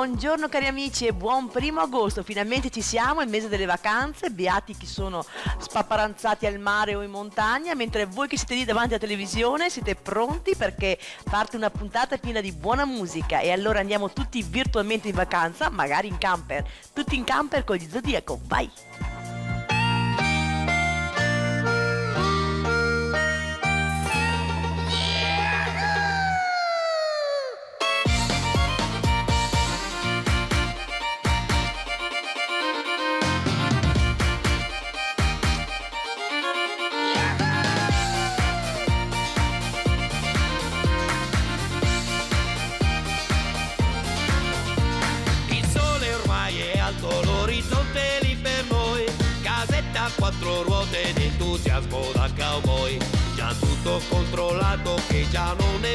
Buongiorno cari amici e buon primo agosto, finalmente ci siamo, il mese delle vacanze, beati chi sono spaparanzati al mare o in montagna, mentre voi che siete lì davanti alla televisione siete pronti perché parte una puntata piena di buona musica. E allora andiamo tutti virtualmente in vacanza, magari in camper, tutti in camper con gli Zodiaco, vai!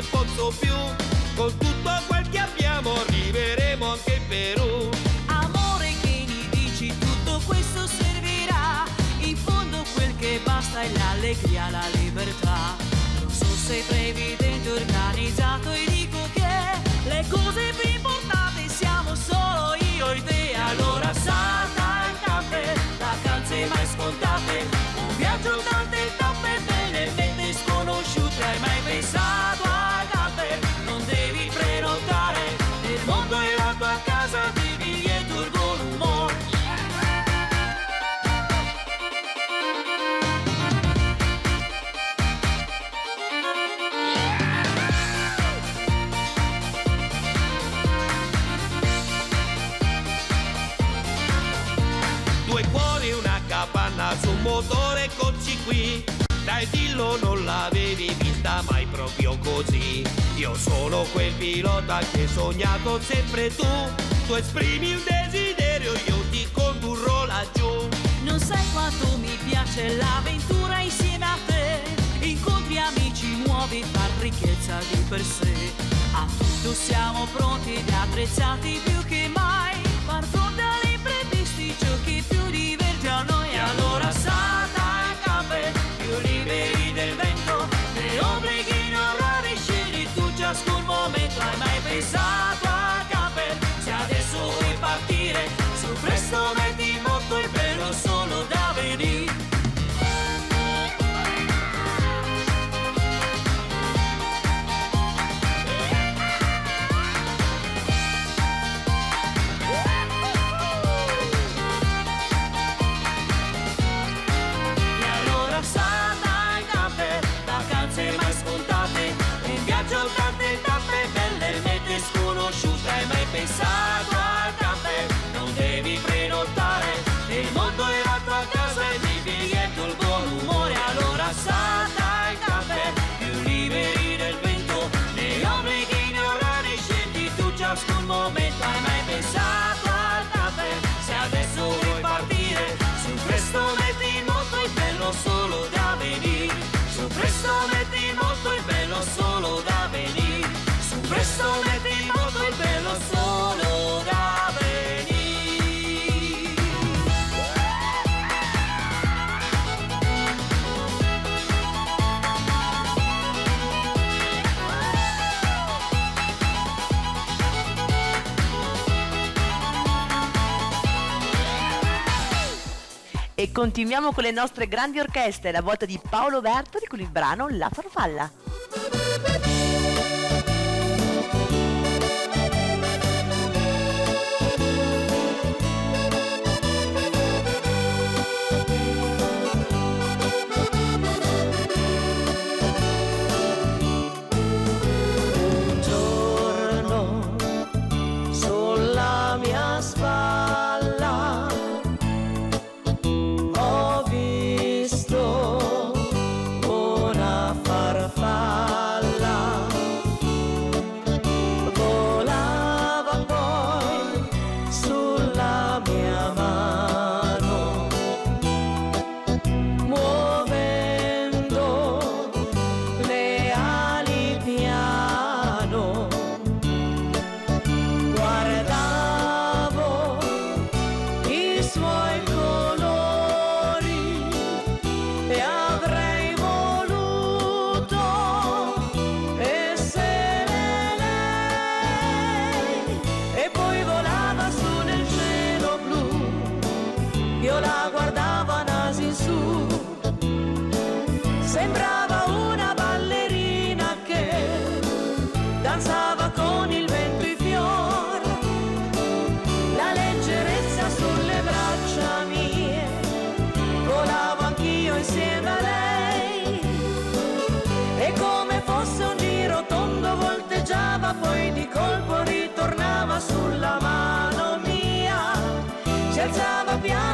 Posso più. Con tutto quel che abbiamo arriveremo anche in Perù. Amore che mi dici tutto questo servirà In fondo quel che basta è l'allegria, la libertà Non so se previdente, proprio così. Io sono quel pilota che hai sognato sempre tu. Tu esprimi un desiderio, io ti condurrò laggiù. Non sai quanto mi piace l'avventura insieme a te Incontri amici nuovi, far ricchezza di per sé A tutto siamo pronti ed attrezzati più che mai continuiamo con le nostre grandi orchestre, la volta di Paolo Bertoli con il brano La farfalla. Poi di colpo ritornava sulla mano mia. Si alzava piano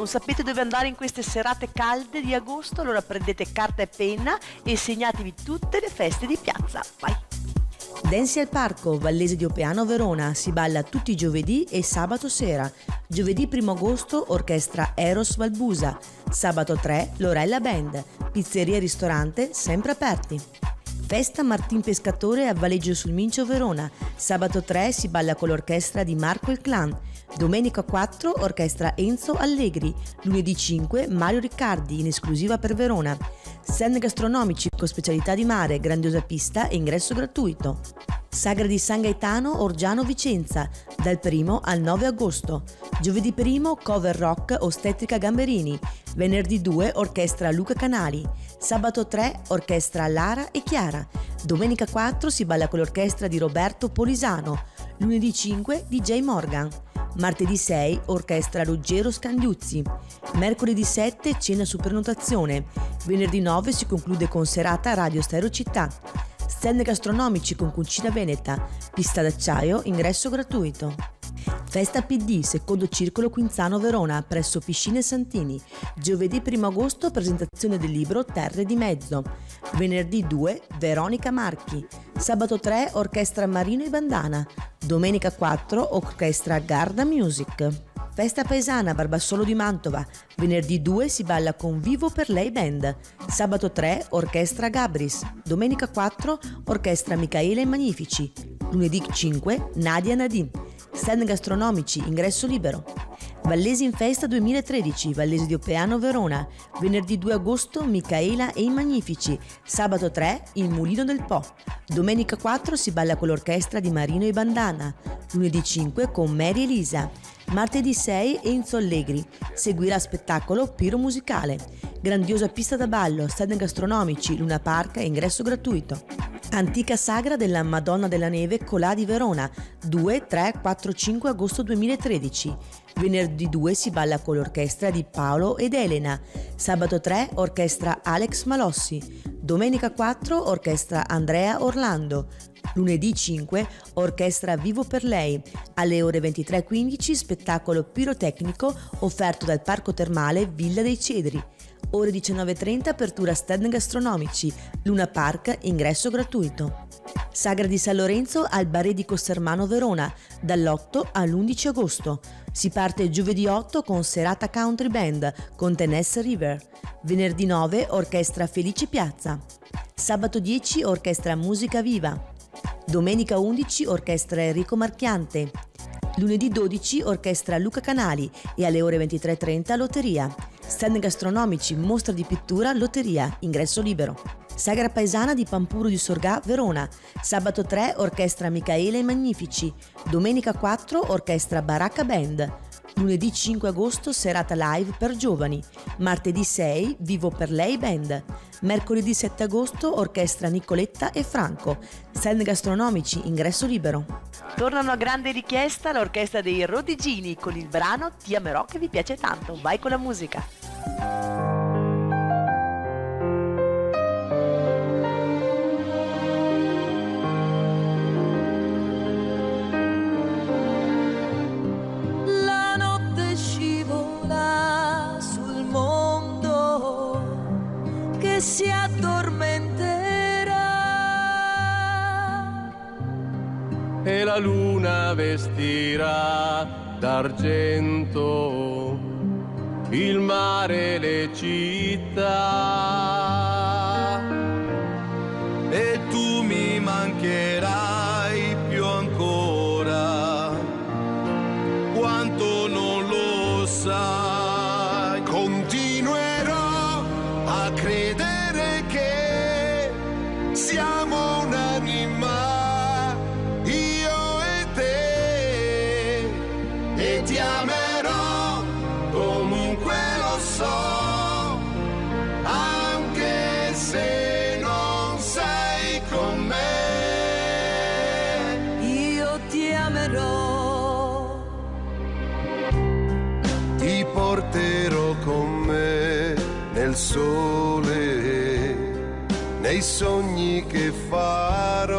Non sapete dove andare in queste serate calde di agosto? Allora prendete carta e penna e segnatevi tutte le feste di piazza. Vai! Dancy al Parco, Vallese di Opeano, Verona. Si balla tutti i giovedì e sabato sera. Giovedì 1 agosto, orchestra Eros Valbusa. Sabato 3, Lorella Band. Pizzeria e ristorante sempre aperti. Festa Martin Pescatore a Valeggio sul Mincio, Verona. Sabato 3 si balla con l'orchestra di Marco il Clan. Domenica 4 orchestra Enzo Allegri. Lunedì 5 Mario Riccardi in esclusiva per Verona. Stand gastronomici con specialità di mare, grandiosa pista e ingresso gratuito. Sagra di San Gaetano, Orgiano, Vicenza, dal 1 al 9 agosto. Giovedì 1 cover rock Ostetrica Gamberini. Venerdì 2 orchestra Luca Canali. Sabato 3 orchestra Lara e Chiara. Domenica 4 si balla con l'orchestra di Roberto Polisano. Lunedì 5 DJ Morgan. Martedì 6 orchestra Ruggero Scandiuzzi. Mercoledì 7 cena su prenotazione. Venerdì 9 si conclude con serata Radio Stereo Città. Stand gastronomici con cucina veneta, pista d'acciaio, ingresso gratuito. Festa PD, secondo circolo Quinzano Verona, presso Piscine Santini. Giovedì 1 agosto, presentazione del libro Terre di Mezzo. Venerdì 2, Veronica Marchi. Sabato 3, Orchestra Marino e Bandana. Domenica 4, Orchestra Garda Music. Festa paesana Barbassolo di Mantova. Venerdì 2 si balla con Vivo per lei band. Sabato 3 Orchestra Gabris. Domenica 4 Orchestra Michaele e Magnifici. Lunedì 5 Nadia Nadim. Stand gastronomici, ingresso libero. Vallesi in Festa 2013, Vallesi di Oppeano Verona. Venerdì 2 agosto Micaela e i Magnifici. Sabato 3 il Mulino del Po. Domenica 4 si balla con l'orchestra di Marino e Bandana. Lunedì 5 con Mary Elisa. Martedì 6 Enzo Allegri. Seguirà spettacolo Piro Musicale. Grandiosa pista da ballo, stand gastronomici, Luna Park e ingresso gratuito. Antica sagra della Madonna della Neve Colà di Verona, 2, 3, 4, 5 agosto 2013. Venerdì 2 si balla con l'orchestra di Paolo ed Elena. Sabato 3 orchestra Alex Malossi. Domenica 4 orchestra Andrea Orlando. Lunedì 5 orchestra Vivo per lei. Alle ore 23.15 spettacolo pirotecnico offerto dal Parco Termale Villa dei Cedri. Ore 19.30 apertura stand gastronomici. Luna Park ingresso gratuito. Sagra di San Lorenzo al Barè di Costermano Verona, dall'8 all'11 agosto. Si parte giovedì 8 con serata country band con Tennessee River. Venerdì 9 orchestra Felice Piazza. Sabato 10 orchestra Musica Viva. Domenica 11 orchestra Enrico Marchiante. Lunedì 12 orchestra Luca Canali e alle ore 23.30 lotteria. Stand gastronomici, mostra di pittura, lotteria, ingresso libero. Sagra paesana di Pampuro di Sorgà, Verona. Sabato 3 Orchestra Michaele e Magnifici. Domenica 4 Orchestra Baracca Band. Lunedì 5 agosto serata live per giovani. Martedì 6 Vivo per lei band. Mercoledì 7 agosto Orchestra Nicoletta e Franco. Stand gastronomici, ingresso libero. Tornano a grande richiesta l'orchestra dei Rodigini con il brano Ti amerò che vi piace tanto. Vai con la musica. E la luna vestirà d'argento il mare e le città. Sole, nei sogni che farò.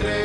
A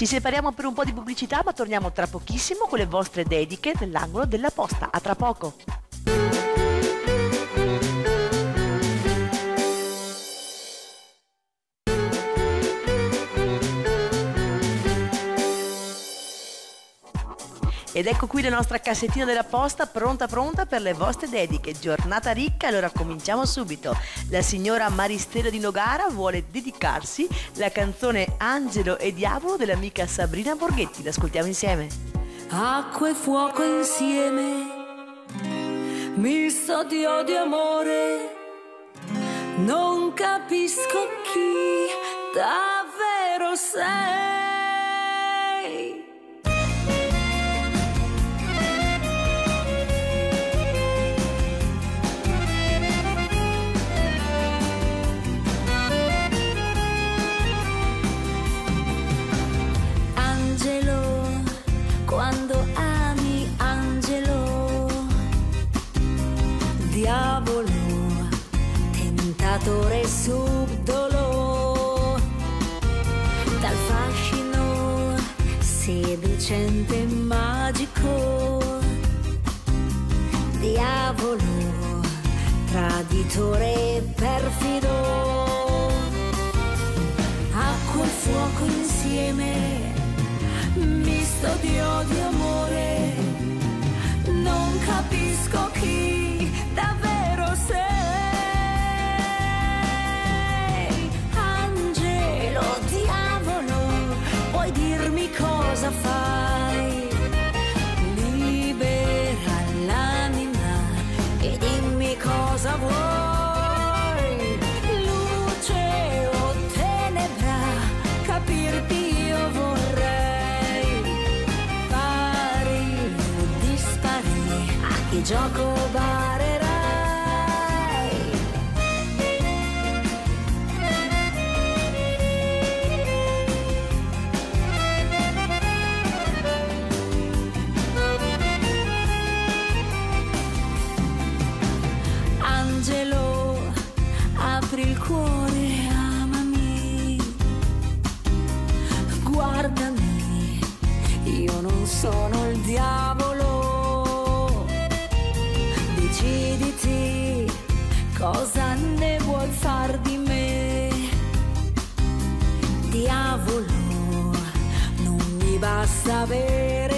Ci separiamo per un po' di pubblicità, ma torniamo tra pochissimo con le vostre dediche nell'angolo della posta. A tra poco. Ed ecco qui la nostra cassettina della posta pronta pronta per le vostre dediche. Giornata ricca, allora cominciamo subito. La signora Maristella di Nogara vuole dedicarsi la canzone Angelo e Diavolo dell'amica Sabrina Borghetti. L'ascoltiamo insieme. Acqua e fuoco insieme, misto di odio e amore. Non capisco chi davvero sei. Quando ami Angelo, diavolo, tentatore subdolo, dal fascino seducente e magico, diavolo, traditore perfido. Acqua e fuoco insieme, misto di odio dispari, a che gioco barerai? Cosa ne vuoi far di me, diavolo, non mi basta avere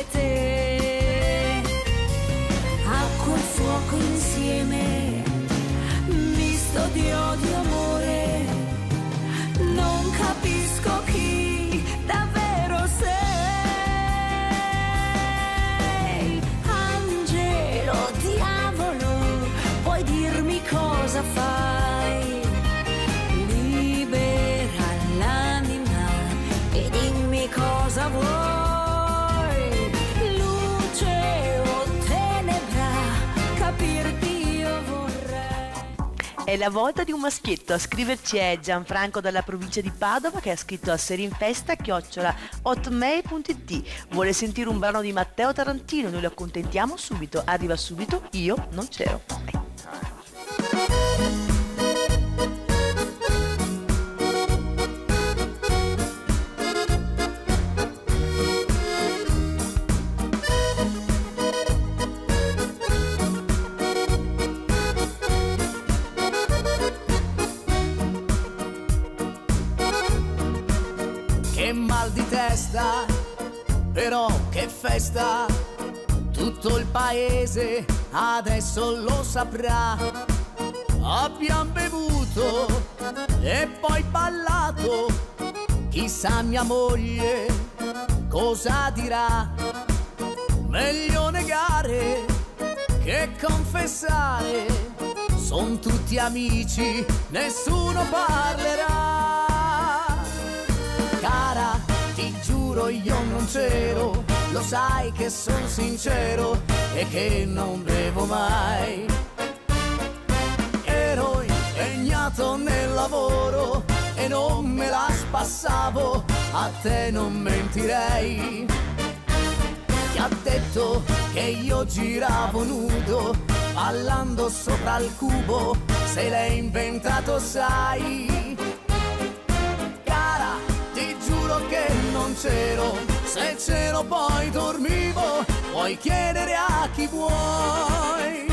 È la volta di un maschietto. A scriverci è Gianfranco dalla provincia di Padova che ha scritto a serinfesta chiocciola hotmail.it. Vuole sentire un brano di Matteo Tarantino, noi lo accontentiamo subito. Arriva subito, io non c'ero. Che però che festa, tutto il paese adesso lo saprà. Abbiamo bevuto e poi ballato, chissà mia moglie cosa dirà. Meglio negare che confessare, son tutti amici, nessuno parlerà. Cara, giuro io non c'ero, lo sai che sono sincero e che non bevo mai. Ero impegnato nel lavoro e non me la spassavo, a te non mentirei. Ti ha detto che io giravo nudo, ballando sopra il cubo, se l'hai inventato sai. Cara, ti giuro che non c'ero, se c'ero poi dormivo, puoi chiedere a chi vuoi.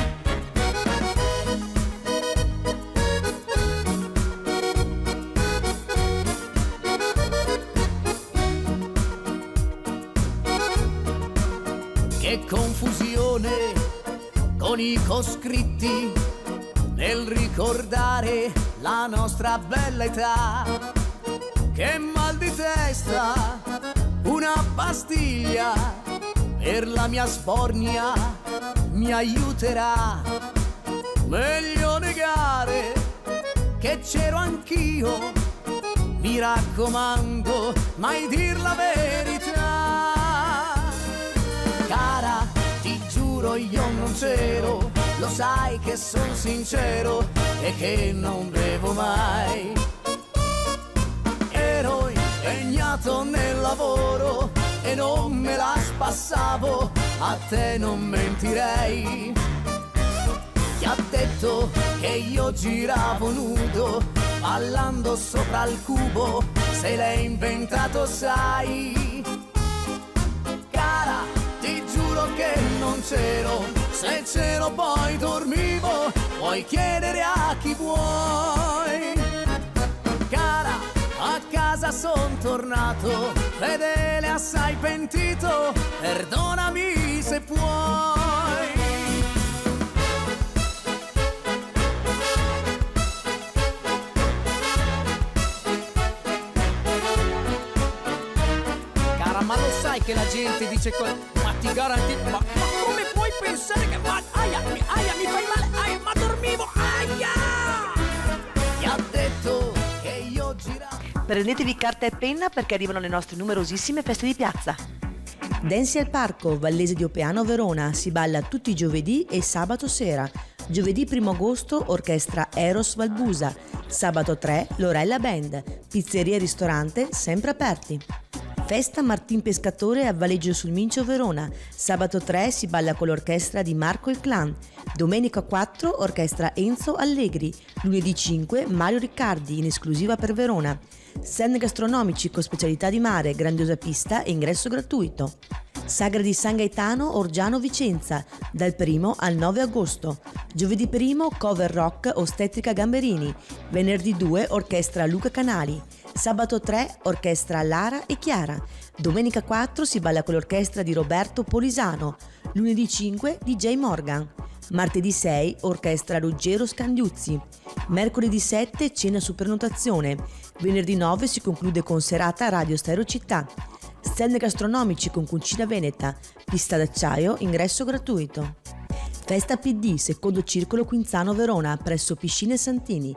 Che confusione con i coscritti nel ricordare la nostra bella età. Che mal di testa, una pastiglia per la mia sbornia mi aiuterà. Meglio negare che c'ero anch'io, mi raccomando, mai dir la verità. Cara, ti giuro io non c'ero, lo sai che sono sincero e che non bevo mai. Ero impegnato nel lavoro e non me la spassavo, a te non mentirei. Ti ha detto che io giravo nudo, ballando sopra il cubo, se l'hai inventato sai. Cara, ti giuro che non c'ero, se c'ero poi dormivo, puoi chiedere a chi vuoi. Casa son tornato, fedele assai pentito, perdonami se puoi. Cara, ma lo sai che la gente dice que- Ma ti garantisco. Ma, ma come puoi pensare che. Ma aia, mi, aia, mi fai male, aia, ma dormivo, aia! Ti Prendetevi carta e penna perché arrivano le nostre numerosissime feste di piazza. Dansi al Parco, Vallese di Opeano, Verona. Si balla tutti i giovedì e sabato sera. Giovedì 1 agosto, orchestra Eros Valbusa. Sabato 3, Lorella Band. Pizzeria e ristorante sempre aperti. Festa Martin Pescatore a Valeggio sul Mincio, Verona. Sabato 3 si balla con l'orchestra di Marco il Clan. Domenica 4, orchestra Enzo Allegri. Lunedì 5, Mario Riccardi, in esclusiva per Verona. Stand gastronomici con specialità di mare, grandiosa pista e ingresso gratuito. Sagra di San Gaetano, Orgiano, Vicenza, dal 1 al 9 agosto. Giovedì 1, cover rock Ostetrica Gamberini. Venerdì 2, orchestra Luca Canali. Sabato 3, orchestra Lara e Chiara. Domenica 4 si balla con l'orchestra di Roberto Polisano. Lunedì 5, DJ Morgan. Martedì 6, orchestra Ruggero Scandiuzzi. Mercoledì 7, cena su prenotazione. Venerdì 9 si conclude con serata Radio Stereo Città. Stand gastronomici con cucina veneta, pista d'acciaio, ingresso gratuito. Festa PD, secondo circolo Quinzano Verona, presso Piscine Santini.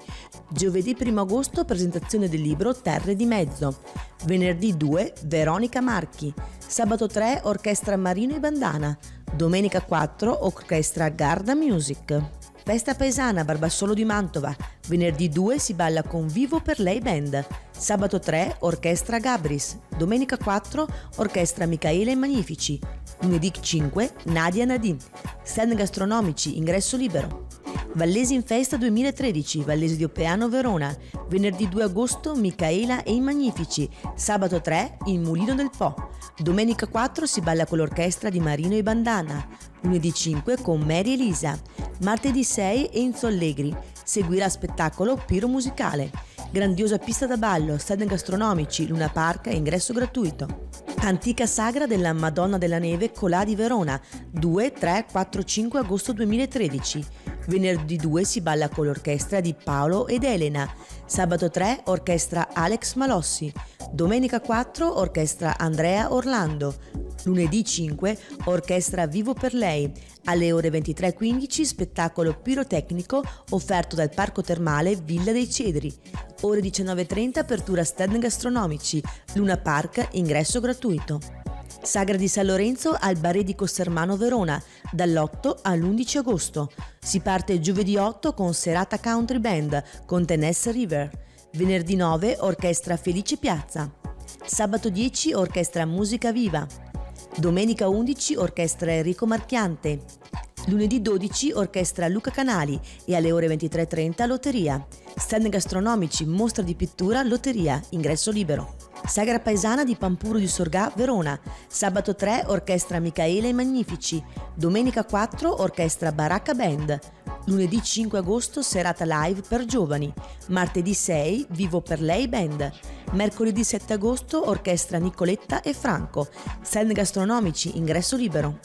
Giovedì 1 agosto, presentazione del libro Terre di Mezzo. Venerdì 2, Veronica Marchi. Sabato 3, Orchestra Marino e Bandana. Domenica 4, Orchestra Garda Music. Festa paesana Barbassolo di Mantova. Venerdì 2 si balla con Vivo per lei band. Sabato 3 Orchestra Gabris. Domenica 4 Orchestra Michaela e Magnifici. Lunedì 5 Nadia Nadine. Stand gastronomici, ingresso libero. Vallesi in festa 2013, Vallesi di Oppeano Verona. Venerdì 2 agosto Michaela e i Magnifici. Sabato 3 il Mulino del Po. Domenica 4 si balla con l'orchestra di Marino e Bandana. Lunedì 5 con Mary Elisa. Martedì 6 Enzo Allegri. Seguirà spettacolo Piro Musicale. Grandiosa pista da ballo, stand gastronomici, Luna Park e ingresso gratuito. Antica sagra della Madonna della Neve Colà di Verona, 2, 3, 4, 5 agosto 2013. Venerdì 2 si balla con l'orchestra di Paolo ed Elena. Sabato 3 orchestra Alex Malossi. Domenica 4 orchestra Andrea Orlando. Lunedì 5 orchestra Vivo per lei. Alle ore 23.15 spettacolo pirotecnico offerto dal Parco Termale Villa dei Cedri. Ore 19.30 apertura stand gastronomici. Luna Park ingresso gratuito. Sagra di San Lorenzo al Barè di Costermano Verona, dall'8 all'11 agosto. Si parte giovedì 8 con serata country band con Tennessee River. Venerdì 9 orchestra Felice Piazza. Sabato 10 orchestra Musica Viva. Domenica 11 orchestra Enrico Marchiante. Lunedì 12 orchestra Luca Canali e alle ore 23.30 lotteria. Stand gastronomici, mostra di pittura, lotteria, ingresso libero. Sagra Paesana di Pampuro di Sorgà, Verona. Sabato 3, Orchestra Michaele e Magnifici. Domenica 4, Orchestra Baracca Band. Lunedì 5 agosto, serata live per giovani. Martedì 6, Vivo per lei Band. Mercoledì 7 agosto, Orchestra Nicoletta e Franco. Stand gastronomici, ingresso libero.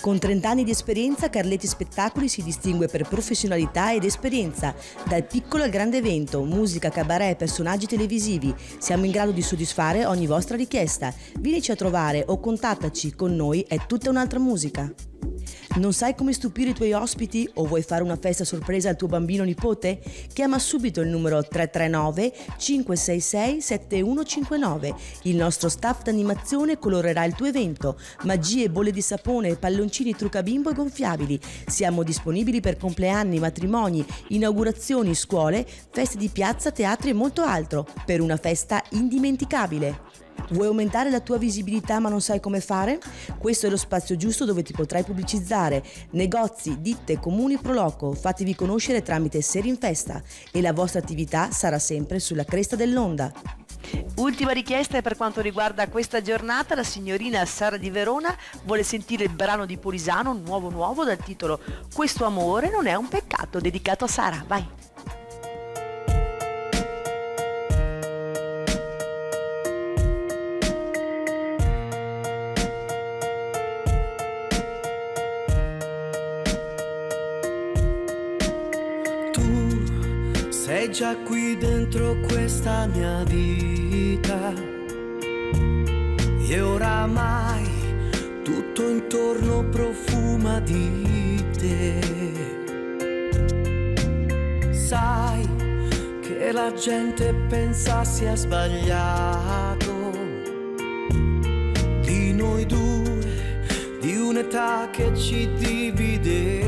Con 30 anni di esperienza, Carletti Spettacoli si distingue per professionalità ed esperienza. Dal piccolo al grande evento, musica, cabaret, personaggi televisivi. Siamo in grado di soddisfare ogni vostra richiesta. Vienici a trovare o contattaci, con noi è tutta un'altra musica. Non sai come stupire i tuoi ospiti o vuoi fare una festa sorpresa al tuo bambino nipote? Chiama subito il numero 339 566 7159. Il nostro staff d'animazione colorerà il tuo evento. Magie, bolle di sapone, palloncini trucabimbo e gonfiabili. Siamo disponibili per compleanni, matrimoni, inaugurazioni, scuole, feste di piazza, teatri e molto altro. Per una festa indimenticabile. Vuoi aumentare la tua visibilità ma non sai come fare? Questo è lo spazio giusto dove ti potrai pubblicizzare. Negozi, ditte, comuni pro loco, fatevi conoscere tramite Seri in Festa e la vostra attività sarà sempre sulla cresta dell'onda. Ultima richiesta per quanto riguarda questa giornata, la signorina Sara di Verona vuole sentire il brano di Polisano, nuovo nuovo, dal titolo Questo amore non è un peccato, dedicato a Sara. Vai! Già qui dentro questa mia vita e oramai tutto intorno profuma di te. Sai che la gente pensa sia sbagliato di noi due, di un'età che ci dividerà.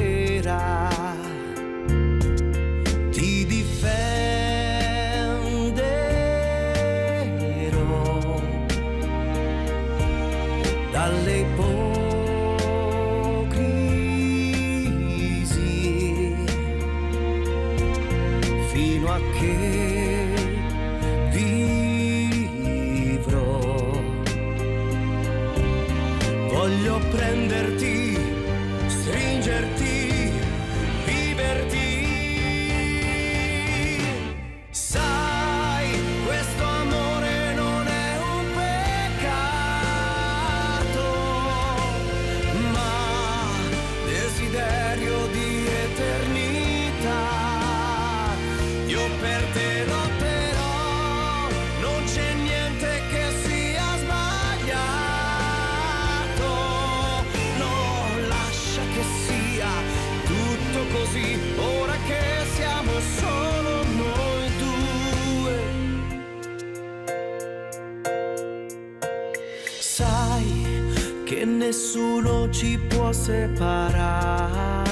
Separare,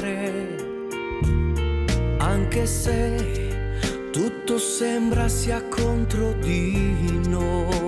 anche se tutto sembra sia contro di noi.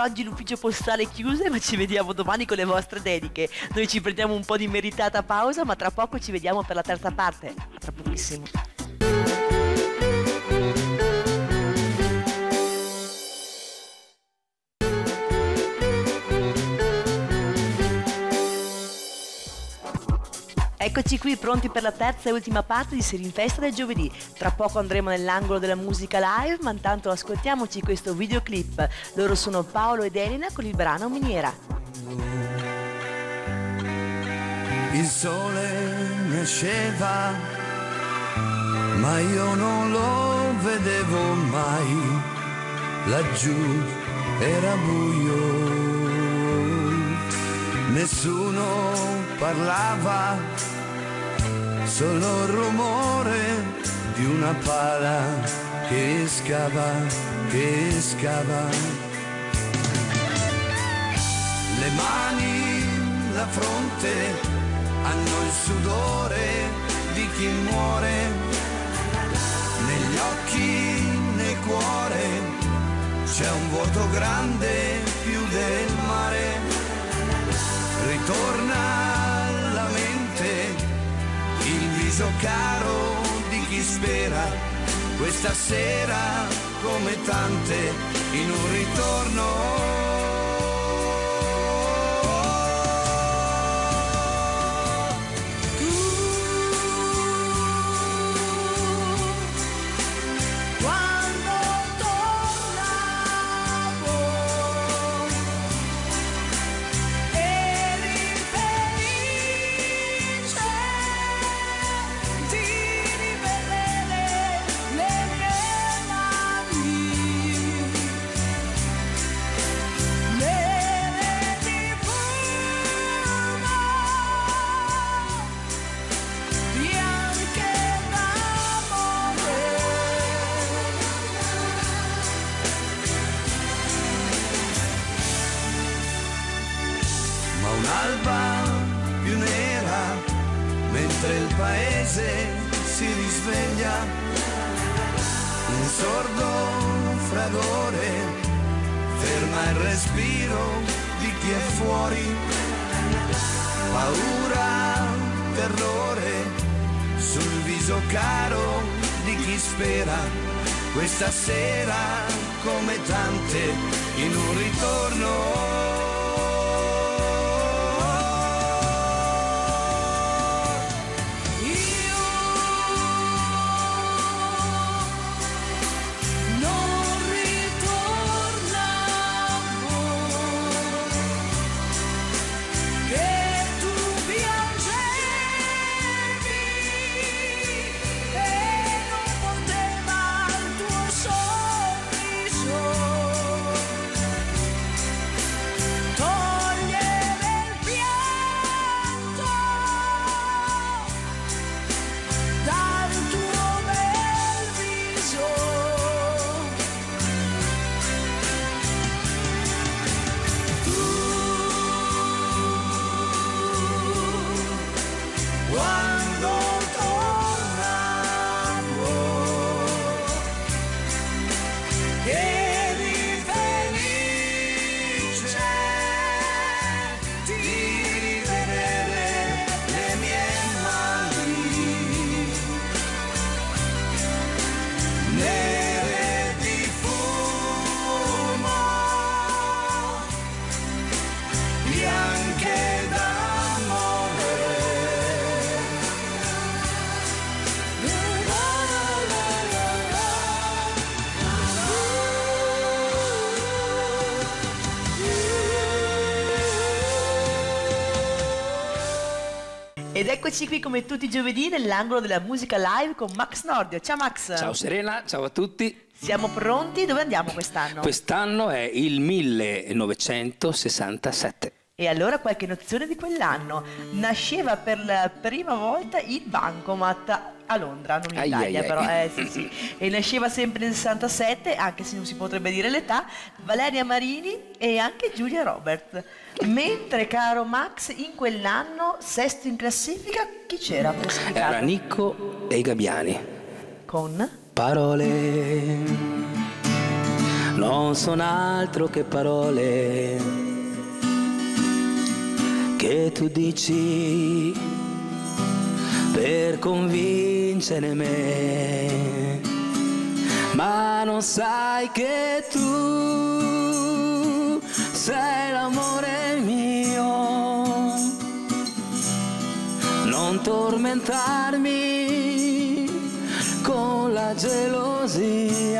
Oggi l'ufficio postale è chiuso, ma ci vediamo domani con le vostre dediche. Noi ci prendiamo un po' di meritata pausa, ma tra poco ci vediamo per la terza parte. A tra pochissimo. Eccoci qui pronti per la terza e ultima parte di Serie in Festa del giovedì. Tra poco andremo nell'angolo della musica live, ma intanto ascoltiamoci questo videoclip. Loro sono Paolo ed Elena con il brano Miniera. Il sole nasceva, ma io non lo vedevo mai. Laggiù era buio, nessuno parlava, solo il rumore di una pala che scava, che scava. Le mani, la fronte hanno il sudore di chi muore, negli occhi, nel cuore c'è un vuoto grande più del mare, ritorna viso caro di chi spera, questa sera come tante in un ritorno. Come tante in un ritorno. Eccoci qui come tutti i giovedì nell'angolo della musica live con Max Nordio. Ciao Max. Ciao Serena, ciao a tutti. Siamo pronti? Dove andiamo quest'anno? Quest'anno è il 1967. E allora qualche nozione di quell'anno. Nasceva per la prima volta il Bancomat a Londra, non in Ai, Italia ai, ai. però, eh sì sì. E nasceva sempre nel 67, anche se non si potrebbe dire l'età, Valeria Marini e anche Giulia Roberts. Mentre, caro Max, in quell'anno, sesto in classifica, chi c'era? Era Nicco e i Gabbiani. Con? Parole, non sono altro che parole che tu dici per convincere me, ma non sai che tu sei l'amore mio. Non tormentarmi con la gelosia.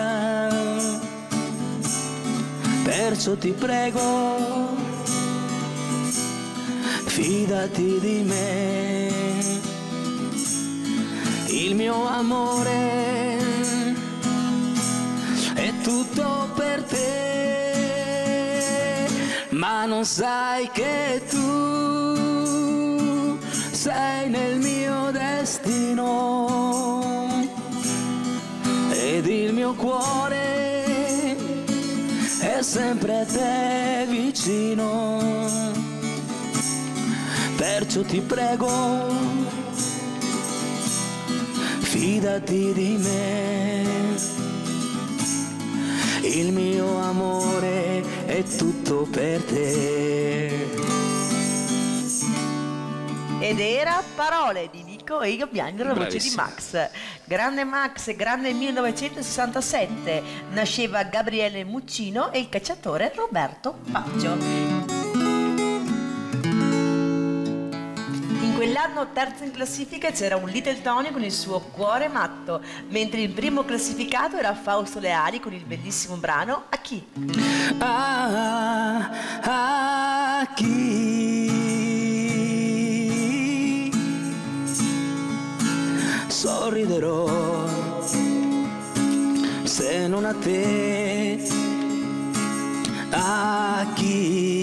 Perciò ti prego, fidati di me. Il mio amore è tutto per te, ma non sai che tu sei nel mio destino ed il mio cuore è sempre a te vicino. Perciò ti prego, fidati di me. Il mio amore è tutto per te. Ed era Parole di Nico e Gabbiani della voce di. Max. Grande Max, grande 1967, nasceva Gabriele Muccino e il cacciatore Roberto Baggio. Quell'anno terzo in classifica c'era un Little Tony con il suo Cuore matto, mentre il primo classificato era Fausto Leali con il bellissimo brano A chi? Ah, a chi? Sorriderò se non a te. A chi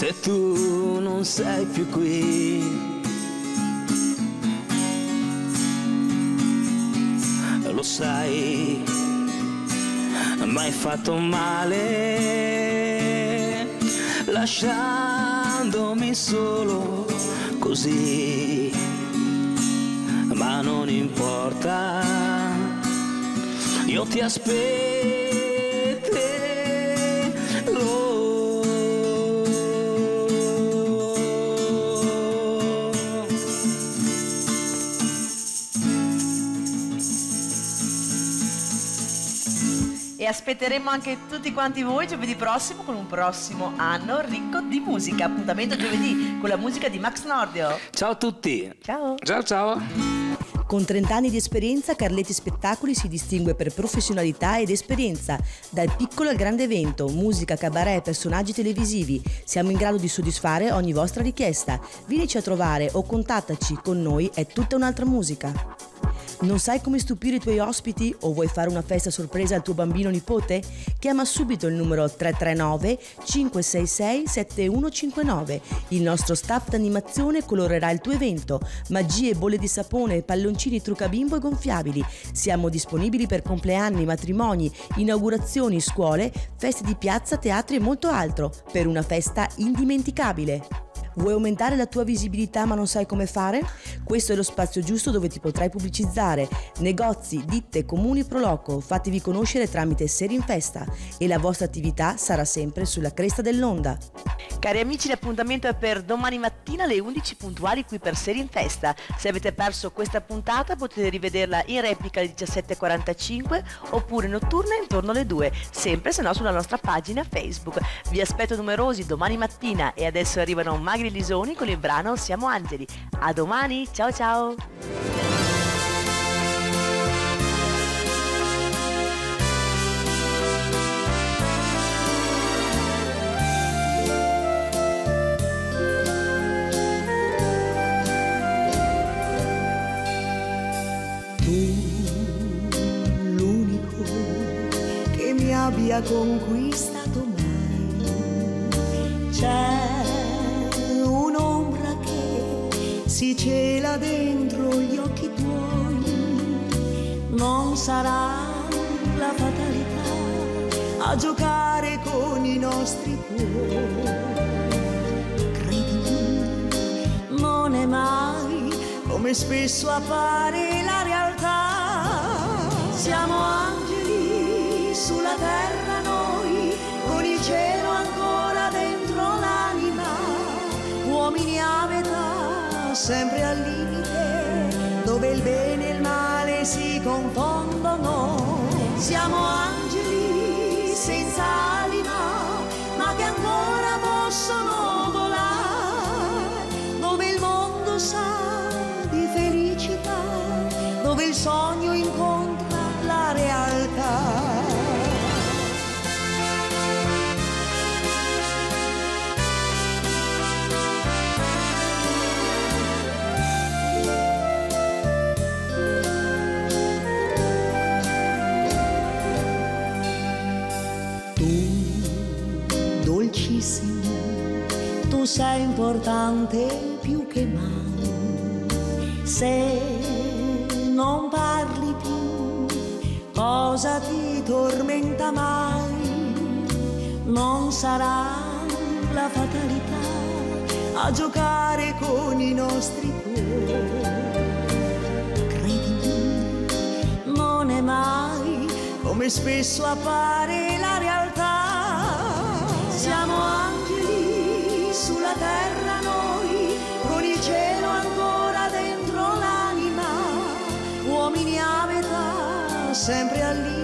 se tu non sei più qui. Lo sai, ma hai fatto male, lasciandomi solo così, ma non importa, io ti aspetterò. Aspetteremo anche tutti quanti voi giovedì prossimo con un prossimo anno ricco di musica. Appuntamento giovedì con la musica di Max Nordio. Ciao a tutti. Ciao. Ciao ciao. Con 30 anni di esperienza, Carletti Spettacoli si distingue per professionalità ed esperienza. Dal piccolo al grande evento, musica, cabaret, personaggi televisivi. Siamo in grado di soddisfare ogni vostra richiesta. Vienici a trovare o contattaci, con noi è tutta un'altra musica. Non sai come stupire i tuoi ospiti o vuoi fare una festa sorpresa al tuo bambino nipote? Chiama subito il numero 339 566 7159. Il nostro staff d'animazione colorerà il tuo evento. Magie, bolle di sapone, palloncini trucabimbo e gonfiabili. Siamo disponibili per compleanni, matrimoni, inaugurazioni, scuole, feste di piazza, teatri e molto altro. Per una festa indimenticabile. Vuoi aumentare la tua visibilità ma non sai come fare? Questo è lo spazio giusto dove ti potrai pubblicizzare. Negozi, ditte, comuni pro loco, fatevi conoscere tramite Seri in Festa e la vostra attività sarà sempre sulla cresta dell'onda. Cari amici, l'appuntamento è per domani mattina alle 11 puntuali qui per Seri in Festa. Se avete perso questa puntata potete rivederla in replica alle 17.45 oppure notturna intorno alle 2, sempre se no sulla nostra pagina Facebook. Vi aspetto numerosi domani mattina e adesso arrivano Agri Lisoni con il brano Siamo Angeli. A domani, ciao ciao! Tu, l'unico che mi abbia conquistato mai, c'è si cela dentro gli occhi tuoi, non sarà la fatalità a giocare con i nostri cuori. Credimi, non è mai come spesso appare la realtà. Siamo angeli sulla terra noi, con il cielo ancora sempre al limite, dove il bene e il male si confondono. Siamo angeli importante più che mai. Se non parli più, cosa ti tormenta mai? Non sarà la fatalità a giocare con i nostri cuori. Credimi, non è mai come spesso appare la sempre al